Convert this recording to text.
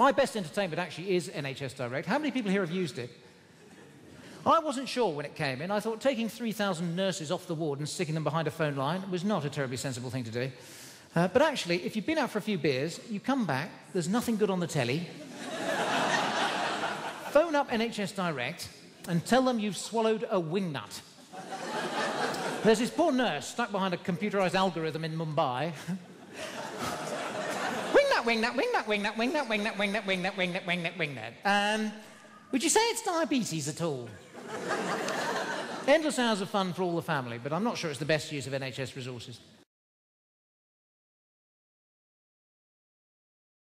My best entertainment actually is NHS Direct. How many people here have used it? I wasn't sure when it came in. I thought taking 3,000 nurses off the ward and sticking them behind a phone line was not a terribly sensible thing to do. Uh, but actually, if you've been out for a few beers, you come back, there's nothing good on the telly. Phone up NHS Direct and tell them you've swallowed a wingnut. There's this poor nurse stuck behind a computerized algorithm in Mumbai. wingnut, wingnut, wingnut, wingnut, wingnut, wingnut, wingnut, wingnut, wingnut, wingnut, wingnut. Um, would you say it's diabetes at all? Endless hours of fun for all the family, but I'm not sure it's the best use of NHS resources.